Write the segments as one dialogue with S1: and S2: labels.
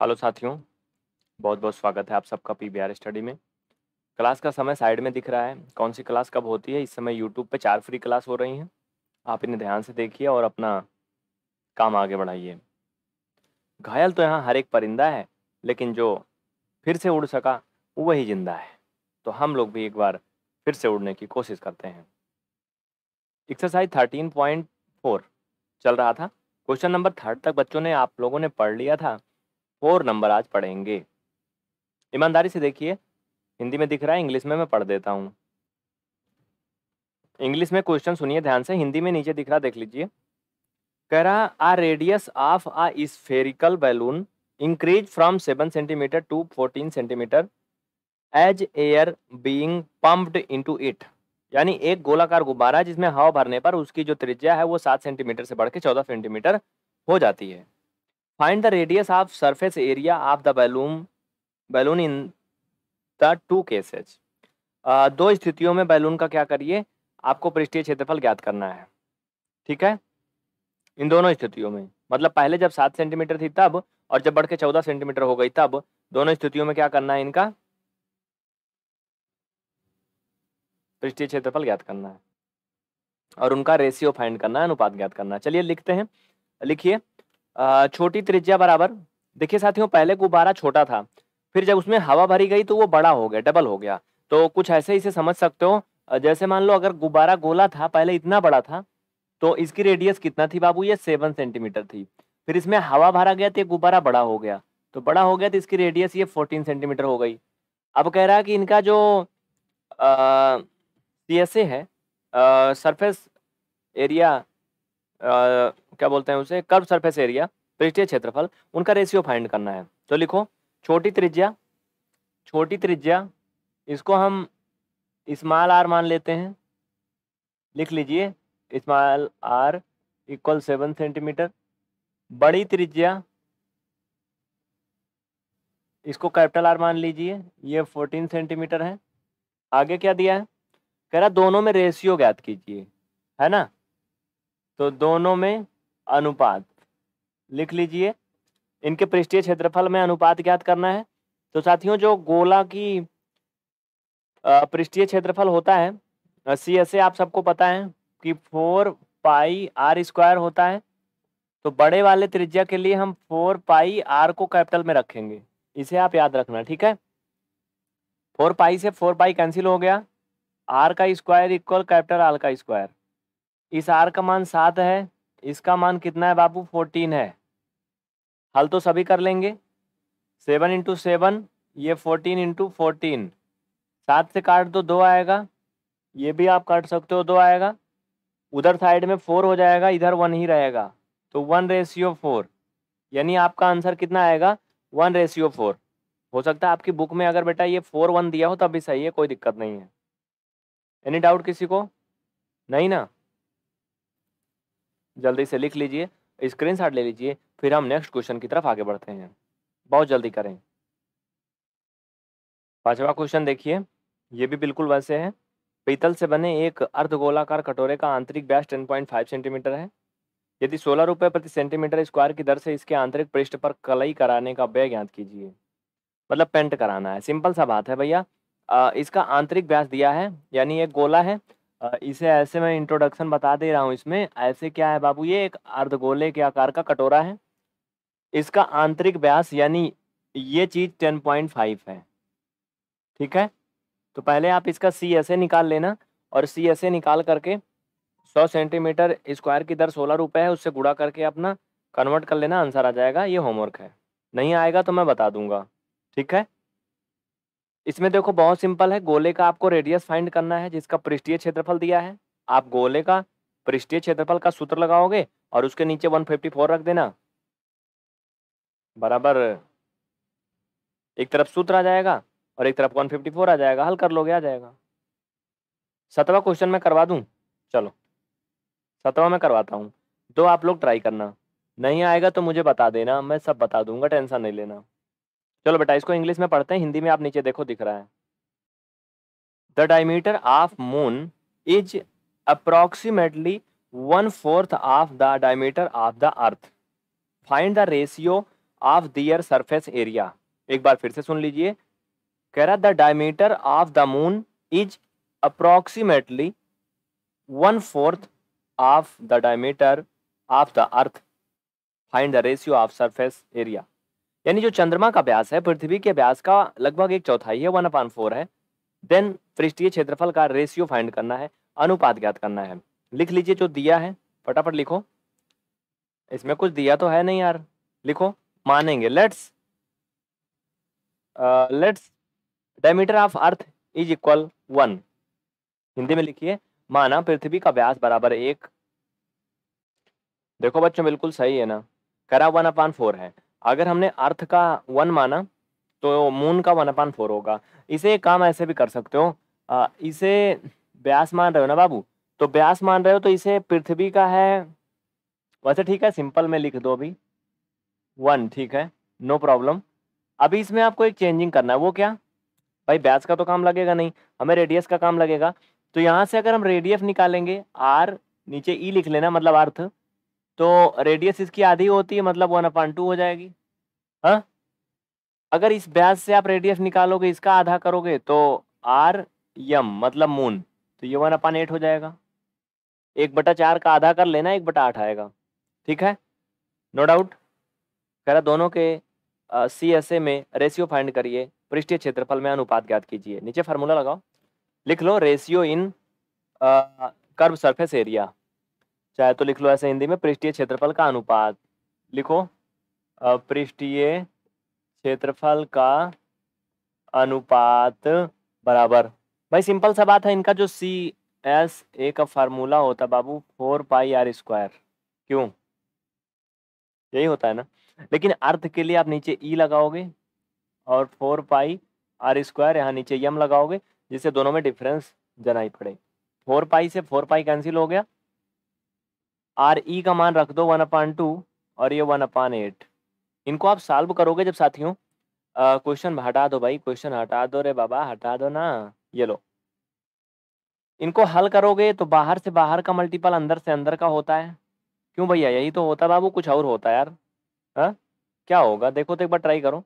S1: Hello साथियों बहुत बहुत स्वागत है आप सबका पी बी आर स्टडी में। क्लास का समय साइड में दिख रहा है। कौन सी क्लास कब होती है? इस समय यूट्यूब पे चार फ्री क्लास हो रही हैं। आप इन्हें ध्यान से देखिए और अपना काम आगे बढ़ाइए। घायल तो यहाँ हर एक परिंदा है, लेकिन जो फिर से उड़ सका वही ज़िंदा है। तो हम लोग भी एक बार फिर से उड़ने की कोशिश करते हैं। एक्सरसाइज थर्टीन पॉइंट फोर चल रहा था। क्वेश्चन नंबर थर्ड तक बच्चों ने, आप लोगों ने पढ़ लिया था। फोर नंबर आज पढ़ेंगे। ईमानदारी से देखिए, हिंदी में दिख रहा है, इंग्लिश में मैं पढ़ देता हूँ। इंग्लिश में क्वेश्चन सुनिए ध्यान से, हिंदी में नीचे दिख रहा, देख लीजिए। कह रहा a radius of a spherical balloon increase from seven centimetre to fourteen centimetre as air being pumped into it यानी एक गोलाकार गुब्बारा जिसमें हवा भरने पर उसकी जो त्रिज्या है वो सात सेंटीमीटर से बढ़ के चौदह सेंटीमीटर हो जाती है। Find the radius of surface area of the balloon balloon in the two cases दो स्थितियों में बैलून का क्या करिए? आपको पृष्ठीय क्षेत्रफल ज्ञात करना है। ठीक है? इन दोनों स्थितियों में। मतलब पहले जब सात सेंटीमीटर थी तब और जब बढ़ के चौदह सेंटीमीटर हो गई तब, दोनों स्थितियों में क्या करना है इनका? पृष्ठीय क्षेत्रफल ज्ञात करना है। और उनका रेशियो फाइंड करना है, अनुपात ज्ञात करना है। चलिए लिखते हैं। लिखिए। छोटी त्रिज्या बराबर। देखिए साथियों, पहले गुब्बारा छोटा था, फिर जब उसमें हवा भरी गई तो वो बड़ा हो गया डबल हो गया। तो कुछ ऐसे इसे समझ सकते हो। जैसे मान लो, अगर गुब्बारा गोला था, पहले इतना बड़ा था तो इसकी रेडियस कितना थी बाबू? ये सेवन सेंटीमीटर थी। फिर इसमें हवा भरा गया तो ये गुब्बारा बड़ा हो गया। तो बड़ा हो गया तो इसकी रेडियस ये फोर्टीन सेंटीमीटर हो गई। अब कह रहा है कि इनका जो सी एस ए है सरफेस एरिया क्या बोलते हैं उसे? कर्व सरफेस एरिया पृष्ठीय क्षेत्रफल, उनका रेशियो फाइंड करना है। तो लिखो, छोटी त्रिज्या छोटी त्रिज्या, इसको हम स्मॉल आर मान लेते हैं। लिख लीजिए small R equal seven centimetre बड़ी त्रिज्या, इसको कैपिटल आर मान लीजिए, ये फोर्टीन सेंटीमीटर है। आगे क्या दिया है? कह रहा, दोनों में रेशियो ज्ञात कीजिए, है ना? तो दोनों में अनुपात। लिख लीजिए, इनके पृष्ठीय क्षेत्रफल में अनुपात ज्ञात करना है। तो साथियों, जो गोला की पृष्ठीय क्षेत्रफल होता है सी एस ए आप सबको पता है कि फोर पाई आर स्क्वायर होता है। तो बड़े वाले त्रिज्या के लिए हम फोर पाई आर को कैपिटल में रखेंगे। इसे आप याद रखना, ठीक है? फोर पाई से फोर पाई कैंसिल हो गया। आर का स्क्वायर इक्वल कैपिटल आर का स्क्वायर। इस आर का मान सात है, इसका मान कितना है बाबू? फोर्टीन है। हल तो सभी कर लेंगे। सेवन इंटू सेवन, ये फोर्टीन इंटू फोर्टीन। सात से काट दो दो आएगा। ये भी आप काट सकते हो, दो आएगा। उधर साइड में फोर हो जाएगा, इधर वन ही रहेगा। तो वन रेशियो फोर यानी आपका आंसर कितना आएगा? वन रेशियो फोर हो सकता है आपकी बुक में अगर बेटा ये फोर वन दिया हो, तब भी सही है, कोई दिक्कत नहीं है। एनी डाउट किसी को? नहीं ना? जल्दी से लिख लीजिए स्क्रीन ले लीजिए, फिर हम नेक्स्ट क्वेश्चन की तरफ़ आगे बढ़ते हैं। बहुत जल्दी करें। पांचवा क्वेश्चन देखिए, ये भी बिल्कुल वैसे है। पीतल से बने एक अर्धगोलाकार कटोरे का आंतरिक व्यास 10.5 सेंटीमीटर है। यदि सोलह रुपये प्रति सेंटीमीटर स्क्वायर की दर से इसके आंतरिक पृष्ठ पर कलई कराने का व्यय ज्ञात कीजिए। मतलब पेंट कराना है। सिंपल सा बात है भैया। इसका आंतरिक व्यास दिया है, यानी एक गोला है इसे ऐसे मैं इंट्रोडक्शन बता दे रहा हूँ इसमें। ऐसे क्या है बाबू, ये एक अर्धगोले के आकार का कटोरा है। इसका आंतरिक व्यास यानी ये चीज़ टेन पॉइंट फाइव है। ठीक है? तो पहले आप इसका सी एस ए निकाल लेना और सी एस ए निकाल करके सौ सेंटीमीटर स्क्वायर की दर सोलह रुपये है, उससे गुड़ा करके अपना कन्वर्ट कर लेना आंसर आ जाएगा। ये होमवर्क है। नहीं आएगा तो मैं बता दूँगा। ठीक है? इसमें देखो बहुत सिंपल है, गोले का आपको रेडियस फाइंड करना है, जिसका पृष्ठीय क्षेत्रफल दिया है। आप गोले का पृष्ठीय क्षेत्रफल का सूत्र लगाओगे और उसके नीचे 154 रख देना। बराबर। एक तरफ़ सूत्र आ जाएगा और एक तरफ़ 154 आ जाएगा। हल कर लोगे, आ जाएगा। सतवा क्वेश्चन में करवा दूँ? चलो। सतवा में करवाता हूँ। दो आप लोग ट्राई करना। नहीं आएगा तो मुझे बता देना, मैं सब बता दूँगा, टेंशन नहीं लेना। चलो बेटा, इसको इंग्लिश में पढ़ते हैं, हिंदी में आप नीचे देखो दिख रहा है। The diameter of moon is approximately one fourth of the diameter of the earth find the ratio of their surface area एक बार फिर से सुन लीजिए। कह रहा the diameter of the moon is approximately one fourth of the diameter of the earth find the ratio of surface area यानी जो चंद्रमा का व्यास है, पृथ्वी के व्यास का लगभग एक चौथाई है वन अपान फोर है। देन पृष्ठीय क्षेत्रफल का रेशियो फाइंड करना है, अनुपात ज्ञात करना है। लिख लीजिए जो दिया है, फटाफट लिखो। इसमें कुछ दिया तो है नहीं यार, लिखो। मानेंगे let's let's diameter of earth is equal one Hindi में लिखिए, माना पृथ्वी का व्यास बराबर एक। देखो बच्चों, बिल्कुल सही है ना? करा वन अपान फोर है। अगर हमने अर्थ का वन माना तो मून का वन अपान फोर होगा। इसे काम ऐसे भी कर सकते हो आ, इसे ब्यास मान रहे हो ना बाबू? तो ब्यास मान रहे हो तो इसे पृथ्वी का है वैसे ठीक है सिंपल में लिख दो अभी। वन ठीक है नो प्रॉब्लम अभी इसमें आपको एक चेंजिंग करना है वो क्या? भाई ब्यास का तो काम लगेगा नहीं हमें रेडियस का काम लगेगा। तो यहाँ से अगर हम रेडियस निकालेंगे आर नीचे ई लिख लेना मतलब अर्थ तो रेडियस इसकी आधी होती है मतलब वन अपान टू हो जाएगी। हाँ? अगर इस व्यास से आप रेडियस निकालोगे, इसका आधा करोगे तो आर यम मतलब मून तो ये वन अपान एट हो जाएगा। एक बटा चार का आधा कर लेना, एक बटा आठ आएगा। ठीक है? नो डाउट कह रहा, दोनों के सी एस ए में रेशियो फाइंड करिए, पृष्ठीय क्षेत्रफल में अनुपात ज्ञात कीजिए। नीचे फार्मूला लगाओ। लिख लो ratio in curve surface area चाहे तो लिख लो ऐसे हिंदी में, पृष्ठीय क्षेत्रफल का अनुपात। लिखो। पृष्ठीय क्षेत्रफल का अनुपात बराबर। भाई, सिंपल सा बात है, इनका जो सी एस ए का फार्मूला होता बाबू, फोर पाई आर स्क्वायर। क्यों? यही होता है ना? लेकिन अर्थ के लिए आप नीचे ई लगाओगे और फोर पाई आर स्क्वायर, यहाँ नीचे यम लगाओगे, जिससे दोनों में डिफरेंस जनाई पड़े। फोर पाई से फोर पाई कैंसिल हो गया। आर ई का मान रख दो वन अपान टू और ये वन अपान एट। इनको आप सॉल्व करोगे जब साथियों? क्वेश्चन हटा दो भाई, क्वेश्चन हटा दो रे बाबा, हटा दो ना। ये लो। इनको हल करोगे तो बाहर से बाहर का मल्टीपल अंदर से अंदर का होता है। क्यों भैया? यही तो होता है बाबू, कुछ और होता है यार। हाँ? क्या होगा? देखो तो एक बार ट्राई करो।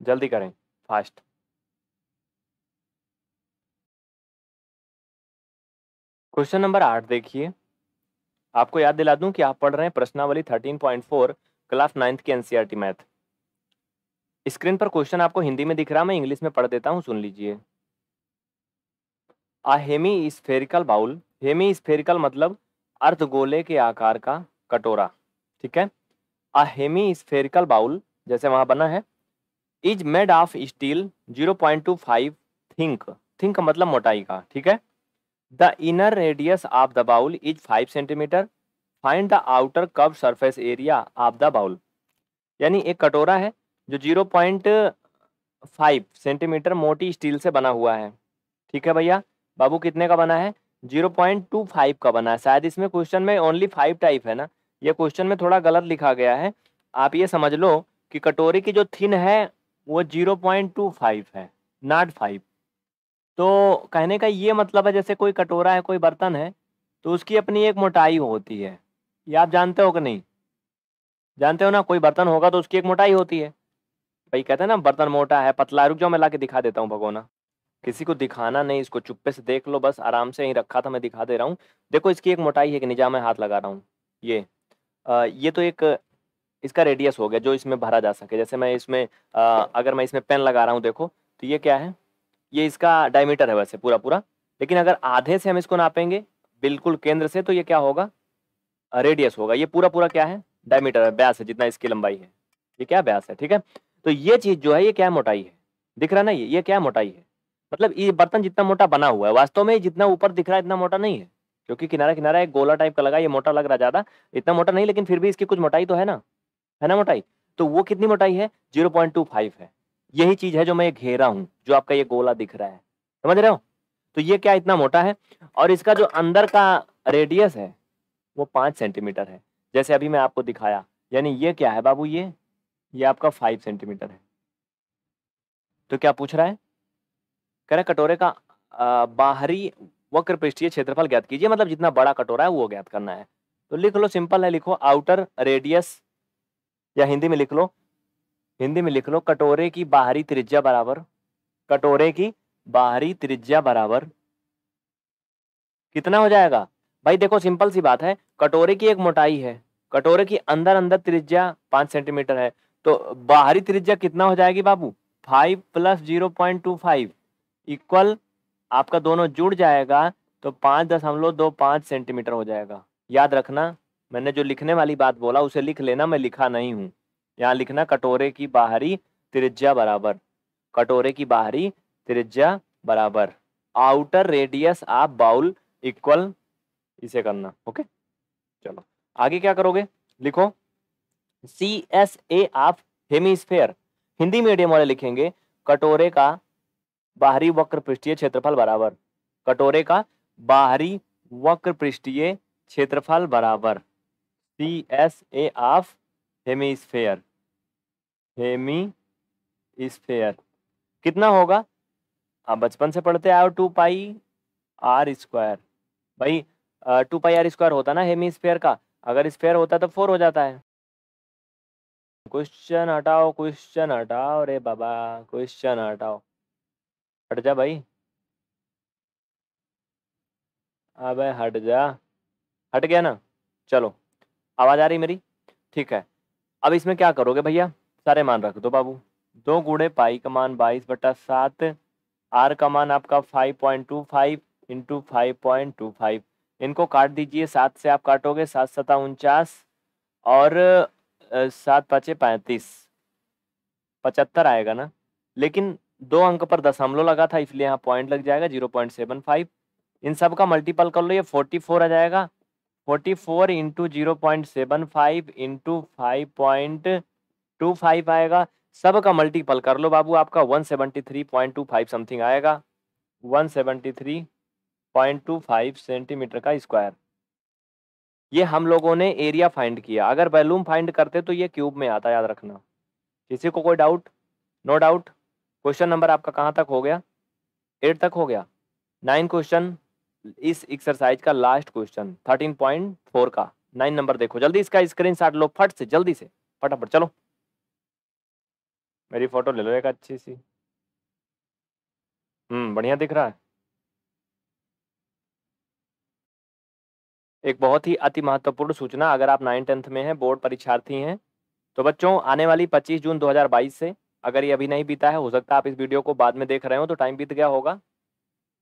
S1: जल्दी करें, फास्ट। क्वेश्चन नंबर आठ देखिए। आपको याद दिला दूँ कि आप पढ़ रहे हैं प्रश्नावली 13.4 क्लास नाइन्थ की एनसीईआरटी मैथ। स्क्रीन पर क्वेश्चन आपको हिंदी में दिख रहा मैं इंग्लिश में पढ़ देता हूँ, सुन लीजिए। A hemispherical bowl. Hemy spherical मतलब अर्धगोले के आकार का कटोरा, ठीक है? आ हेमी स्फेरिकल बाउल जैसे वहाँ बना है is made of steel 0.25 thick. Thick मतलब मोटाई का, ठीक है? The inner radius of the bowl is five centimetre. Find the outer कब surface area of the bowl. यानी एक कटोरा है जो 0.5 सेंटीमीटर मोटी स्टील से बना हुआ है। ठीक है भैया? बाबू, कितने का बना है? 0.25 का बना है। शायद इसमें क्वेश्चन में ओनली फाइव टाइप है ना? ये क्वेश्चन में थोड़ा गलत लिखा गया है। आप ये समझ लो कि कटोरी की जो थिन है वो ज़ीरो पॉइंट टू फाइव है नॉट फाइव तो कहने का ये मतलब है जैसे कोई कटोरा है कोई बर्तन है तो उसकी अपनी एक मोटाई होती है। ये आप जानते हो कि नहीं? जानते हो ना कोई बर्तन होगा तो उसकी एक मोटाई होती है। भाई कहते हैं ना बर्तन मोटा है पतला रुक जाओ मैं ला के दिखा देता हूँ भगोना। किसी को दिखाना नहीं इसको चुप्पे से देख लो बस आराम से यहीं रखा था मैं दिखा दे रहा हूँ। देखो इसकी एक मोटाई है कि निज़ाम में हाथ लगा रहा हूँ। ये आ, ये तो एक इसका रेडियस हो गया जो इसमें भरा जा सके। जैसे मैं इसमें आ, अगर मैं इसमें पेन लगा रहा हूँ देखो तो ये क्या है? ये इसका डायमीटर है वैसे पूरा पूरा लेकिन अगर आधे से हम इसको नापेंगे बिल्कुल केंद्र से तो ये क्या होगा? रेडियस होगा। ये पूरा पूरा क्या है? डायमीटर है ब्यास है जितना इसकी लंबाई है। ये क्या ब्यास है ठीक है? तो ये चीज़ जो है ये क्या मोटाई है? दिख रहा ना ये? ये क्या मोटाई है? मतलब ये बर्तन जितना मोटा बना हुआ है वास्तव में जितना ऊपर दिख रहा है इतना मोटा नहीं है। क्योंकि किनारा किनारा एक गोला टाइप का लगा ये मोटा लग रहा ज़्यादा। इतना मोटा नहीं लेकिन फिर भी इसकी कुछ मोटाई तो है ना। है ना मोटाई? तो वो कितनी मोटाई है? ज़ीरो पॉइंट टू फाइव है। यही चीज़ है जो मैं घेरा हूँ, जो आपका ये गोला दिख रहा है। समझ रहे हो? तो ये क्या इतना मोटा है? और इसका जो अंदर का रेडियस है, वो पाँच सेंटीमीटर है। जैसे अभी मैं आपको दिखाया, यानी ये क्या है बाबू ये? ये आपका फाइव सेंटीमीटर है। तो क्या पूछ रहा है? कह रहा कटोरे का बाहरी वक्र पृष्ठीय क्षेत्रफल ज्ञात कीजिए मतलब जितना बड़ा कटोरा है वो ज्ञात करना है। तो लिख लो, सिंपल है, लिखो, आउटर रेडियस या हिंदी में लिख लो। हिंदी में लिख लो, कटोरे की बाहरी त्रिज्या बराबर। कटोरे की बाहरी त्रिज्या बराबर। कितना हो जाएगा? भाई देखो, सिंपल सी बात है। कटोरे की एक मोटाई है। कटोरे की अंदर अंदर त्रिज्या पाँच सेंटीमीटर है। तो बाहरी त्रिज्या कितना हो जाएगी बाबू? Five plus zero point two five equal आपका दोनों जुड़ जाएगा तो पाँच दशमलव दो पाँच सेंटीमीटर हो जाएगा। याद रखना। मैंने जो लिखने वाली बात बोला, उसे लिख लेना, मैं लिखा नहीं हूँ। यहाँ लिखना, कटोरे की बाहरी त्रिज्या बराबर। कटोरे की बाहरी त्रिज्या बराबर। Outer radius of bowl equal इसे करना, ओके? चलो, आगे क्या करोगे? लिखो। C S A of hemisphere Hindi medium वाले लिखेंगे, कटोरे का बाहरी वक्र पृष्ठीय क्षेत्रफल बराबर। कटोरे का बाहरी वक्र पृष्ठीय क्षेत्रफल बराबर। C S A of hemisphere hemisphere कितना होगा? आप बचपन से पढ़ते आओ, टू पाई आर स्क्वायर। भाई टू पाई आर स्क्वायर होता ना हेमी स्फेयर का? अगर स्फेयर होता तो फोर हो जाता है। क्वेश्चन हटाओ क्वेश्चन हटाओ रे बाबा क्वेश्चन हटाओ। हट जा भाई। अबे हट जा। हट गया ना? चलो। आवाज़ आ रही मेरी? ठीक है। अब इसमें क्या करोगे भैया? सारे मान रख दो बाबू। दो गुड़े पाई का मान बाईस बटा सात। आर का मान आपका five point two five into five point two five. इनको काट दीजिए। सात से आप काटोगे, सात सता उनचास और सात पचे पैंतीस। पचहत्तर आएगा ना? लेकिन दो अंक पर दशमलव लगा था, इसलिए यहाँ पॉइंट लग जाएगा ज़ीरो पॉइंट सेवन फाइव इन सब का मल्टीपल कर लो, ये फोर्टी फोर आ जाएगा। Forty four into zero point seven five into five point two five आएगा। सब का मल्टीपल कर लो बाबू, आपका one seventy three point two five something आएगा। One seventy three point two five centimetre का स्क्वायर ये हम लोगों ने एरिया फाइंड किया। अगर वैल्यूम फाइंड करते तो ये क्यूब में आता, याद रखना। किसी को कोई doubt no doubt question number आपका कहाँ तक हो गया? एट तक हो गया। नाइन क्वेश्चन इस एक्सरसाइज का last question thirteen point four का। नाइन नंबर देखो, जल्दी इसका स्क्रीन शॉट लो, फट से, जल्दी से, फटाफट, चलो। मेरी फ़ोटो ले लो एक अच्छी सी। हम्म बढ़िया दिख रहा है। एक बहुत ही अति महत्वपूर्ण सूचना, अगर आप नाइन टेंथ में हैं बोर्ड परीक्षार्थी हैं तो बच्चों, आने वाली 25 जून 2022 से, अगर ये अभी नहीं बीता है, हो सकता है आप इस वीडियो को बाद में देख रहे हो तो टाइम बीत गया होगा।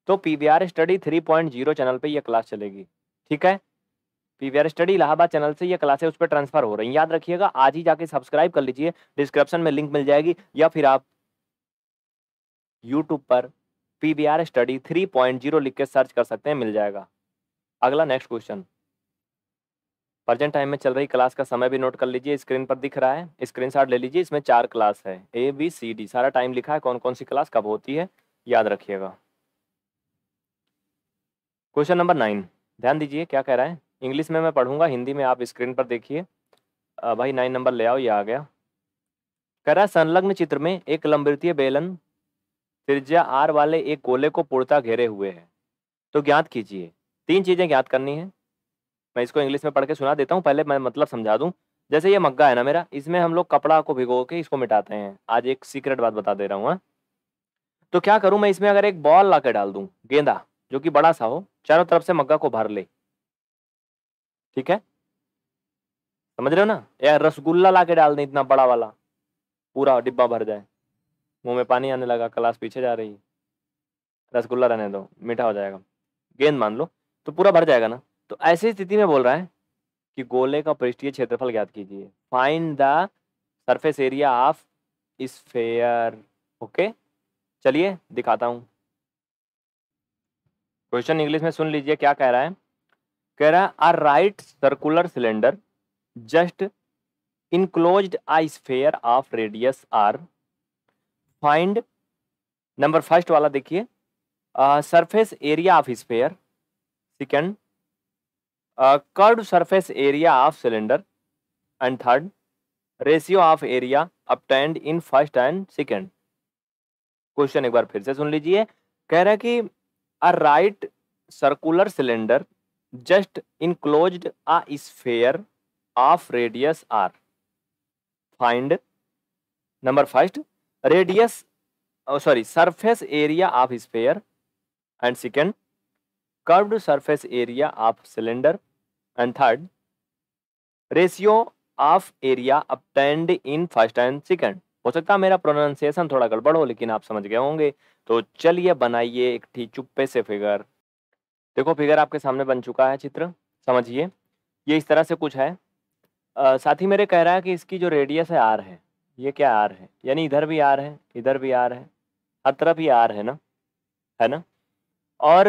S1: तो पी स्टडी 3.0 चैनल पे ये क्लास चलेगी। ठीक है? पी स्टडी इलाहाबाद चैनल से ये क्लासें उस पर ट्रांसफ़र हो रही हैं। याद रखिएगा, आज ही जाके सब्सक्राइब कर लीजिए। डिस्क्रिप्शन में लिंक मिल जाएगी, या फिर आप यूट्यूब पर पी स्टडी 3.0 लिख के सर्च कर सकते हैं, मिल जाएगा। अगला नेक्स्ट क्वेश्चन प्रजेंट टाइम में चल रही क्लास का समय भी नोट कर लीजिए स्क्रीन पर दिख रहा है। स्क्रीन ले लीजिए, इसमें चार क्लास है ए बी सी डी सारा टाइम लिखा है कौन कौन सी क्लास कब होती है, याद रखिएगा। क्वेश्चन नंबर नाइन ध्यान दीजिए, क्या कह रहा है? इंग्लिश में मैं पढ़ूँगा, हिंदी में आप स्क्रीन पर देखिए। भाई नाइन नंबर ले आओ, ये आ गया। कह रहा है संलग्न चित्र में एक लंबवृतीय बेलन, त्रिज्या आर वाले एक गोले को पूर्णता घेरे हुए है। तो ज्ञात कीजिए। तीन चीज़ें ज्ञात करनी है। मैं इसको इंग्लिश में पढ़ के सुना देता हूँ, पहले मैं मतलब समझा दूँ। जैसे ये मग्गा है ना मेरा, इसमें हम लोग कपड़ा को भिगो के इसको मिटाते हैं। आज एक सीक्रेट बात बता दे रहा हूँ हाँ। तो क्या करूँ मैं इसमें अगर एक बॉल ला डाल दूँ, गेंदा, जो कि बड़ा सा हो चारों तरफ़ से मग्गा को भर ले। ठीक है? समझ रहे हो ना? या रसगुल्ला ला के डाल दें इतना बड़ा वाला। पूरा डिब्बा भर जाए। मुँह में पानी आने लगा, क्लास पीछे जा रही। रसगुल्ला रहने दो, मीठा हो जाएगा। गेंद मान लो तो पूरा भर जाएगा ना? तो ऐसी स्थिति में बोल रहा है कि गोले का पृष्ठीय क्षेत्रफल ज्ञात कीजिए। Find the surface area of sphere okay? चलिए, दिखाता हूँ। क्वेश्चन इंग्लिश में सुन लीजिए क्या कह रहा है। कह रहा है a right circular cylinder just enclosed a sphere of radius R find number first वाला देखिए। Surface area of sphere second curved surface area of cylinder and third ratio of area obtained in first and second question एक बार फिर से सुन लीजिए। कह रहा है कि A right circular cylinder just enclosed a sphere of radius r. Find. Number first radius oh sorry surface area of sphere. And second curved surface area of cylinder. And third ratio of area obtained in first and second. हो सकता है मेरा pronunciation थोड़ा गड़बड़ हो, लेकिन आप समझ गए होंगे। तो चलिए बनाइए एक ठी चुप्पे से फिगर। देखो, फिगर आपके सामने बन चुका है चित्र, समझिए। ये इस तरह से कुछ है। साथ ही मेरे कह रहा है कि इसकी जो रेडियस है आर है। ये क्या आर है? यानी इधर भी आर है, इधर भी आर है, हर तरफ़ ही आर है ना? है ना? और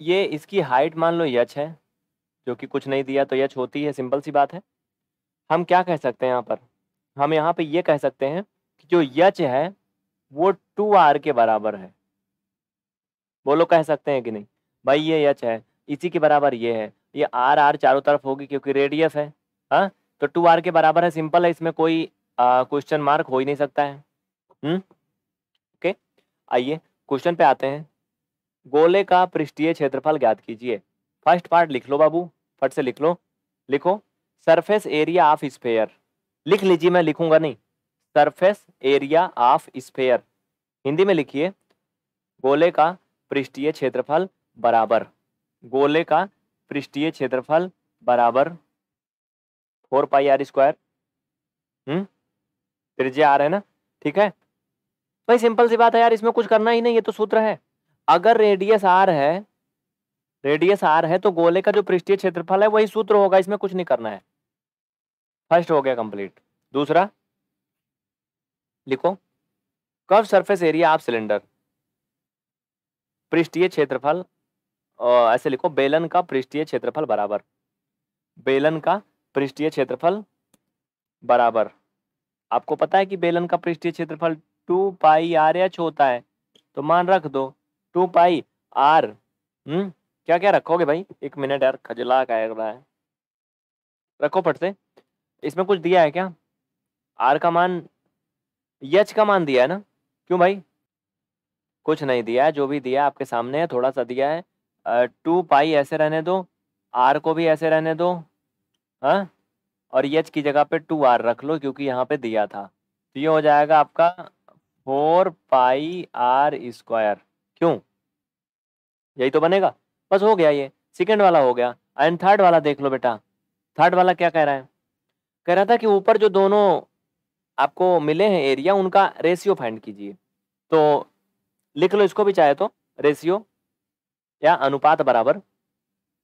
S1: ये इसकी हाइट मान लो यच है, जो कि कुछ नहीं दिया तो यच होती है सिंपल सी बात है। हम क्या कह सकते हैं यहाँ पर? हम यहाँ पे ये कह सकते हैं जो यच है, वो टू आर के बराबर है। बोलो कह सकते हैं कि नहीं, भाई ये यच है, इसी के बराबर ये है। ये आर आर चारों तरफ़ होगी क्योंकि रेडियस है हाँ? तो टू आर के बराबर है, सिंपल है, इसमें कोई क्वेश्चन मार्क हो ही नहीं सकता है। हम्म? ओके? आइए क्वेश्चन पे आते हैं। गोले का पृष्ठीय क्षेत्रफल ज्ञात कीजिए। फ़र्स्ट पार्ट लिख लो बाबू, फट से लिख लो। लिखो सरफेस एरिया ऑफ़ स्पेयर लिख लीजिए, मैं लिखूँगा नहीं। Surface area of sphere Hindi में लिखिए, गोले का पृष्ठीय क्षेत्रफल बराबर। गोले का पृष्ठीय क्षेत्रफल बराबर फोर पाई आर स्क्वायर। हम्म त्रिज्या आर है ना? ठीक है? भाई सिंपल सी बात है यार, इसमें कुछ करना ही नहीं, ये तो सूत्र है। अगर रेडियस आर है रेडियस आर है तो गोले का जो पृष्ठीय क्षेत्रफल है, वही सूत्र होगा, इसमें कुछ नहीं करना है। फ़र्स्ट हो गया कंप्लीट दूसरा? लिखो। Curve surface area of cylinder पृष्ठीय क्षेत्रफल ऐसे लिखो, बेलन का पृष्ठीय क्षेत्रफल बराबर। बेलन का पृष्ठीय क्षेत्रफल बराबर। आपको पता है कि बेलन का पृष्ठीय क्षेत्रफल टू पाई आर एच होता है तो मान रख दो, टू पाई आर हम्म क्या क्या रखोगे भाई? एक मिनट यार, खजला का रहा है रखो फट से। इसमें कुछ दिया है क्या? आर का मान यच का मान दिया है ना? क्यों भाई? कुछ नहीं दिया है, जो भी दिया आपके सामने है, थोड़ा सा दिया है। टू पाई ऐसे रहने दो, आर को भी ऐसे रहने दो हाँ? और एच की जगह पे टू आर रख लो, क्योंकि यहाँ पे दिया था। तो ये हो जाएगा आपका फोर पाई आर स्क्वायर। क्यों? यही तो बनेगा। बस हो गया ये। सेकेंड वाला हो गया। एंड थर्ड वाला देख लो बेटा। थर्ड वाला क्या कह रहा है? कह रहा था कि ऊपर जो दोनों आपको मिले हैं एरिया उनका रेशियो फाइंड कीजिए। तो लिख लो इसको भी चाहे तो रेशियो या अनुपात बराबर।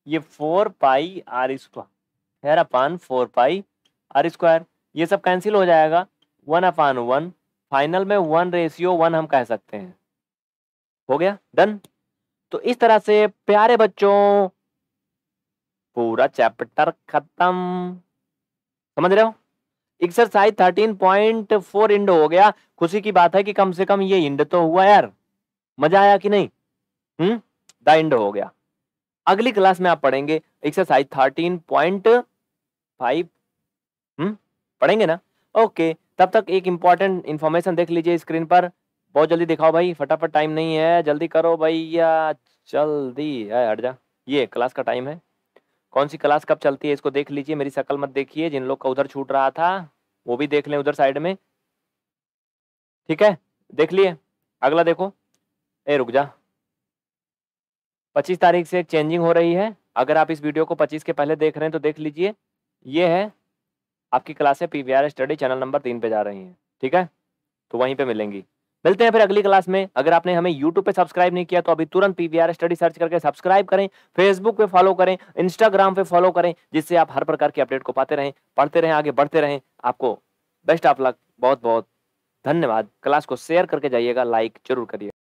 S1: ये फोर पाई आर स्क्वायर है upon four pi R square ये सब कैंसिल हो जाएगा। वन अपान वन फाइनल में वन रेशियो वन हम कह सकते हैं। हो गया? डन तो इस तरह से प्यारे बच्चों, पूरा चैप्टर खत्म। समझ रहे हो? Exercise thirteen point four end हो गया। खुशी की बात है कि कम से कम ये इंड तो हुआ यार। मज़ा आया कि नहीं? हम्म? द इंड हो गया। अगली क्लास में आप पढ़ेंगे एक्सरसाइज थर्टीन पॉइंट फाइव हम्म? पढ़ेंगे ना? ओके तब तक एक इंपॉर्टेंट इन्फॉर्मेशन देख लीजिए स्क्रीन पर। बहुत जल्दी दिखाओ भाई, फटाफट टाइम नहीं है, जल्दी करो भैया, जल्दी। है हट जा। ये क्लास का टाइम है। कौन सी क्लास कब चलती है, इसको देख लीजिए, मेरी शक्ल मत देखिए, जिन लोग का उधर छूट रहा था, वो भी देख लें उधर साइड में। ठीक है? देख लिए। अगला देखो। ए, रुक जा। पच्चीस तारीख से चेंजिंग हो रही है। अगर आप इस वीडियो को पच्चीस के पहले देख रहे हैं तो देख लीजिए। ये है आपकी क्लासें पी स्टडी, चैनल नंबर तीन पे जा रही हैं। ठीक है? तो वहीं पे मिलेंगी। मिलते हैं फिर अगली क्लास में। अगर आपने हमें यूट्यूब पे सब्सक्राइब नहीं किया तो अभी तुरंत P V R study search करके सब्सक्राइब करें फेसबुक पे फॉलो करें इंस्टाग्राम पे फॉलो करें, जिससे आप हर प्रकार की अपडेट को पाते रहें, पढ़ते रहें, आगे बढ़ते रहें। आपको बेस्ट ऑफ़ लक बहुत बहुत धन्यवाद। क्लास को शेयर करके जाइएगा लाइक ज़रूर करिए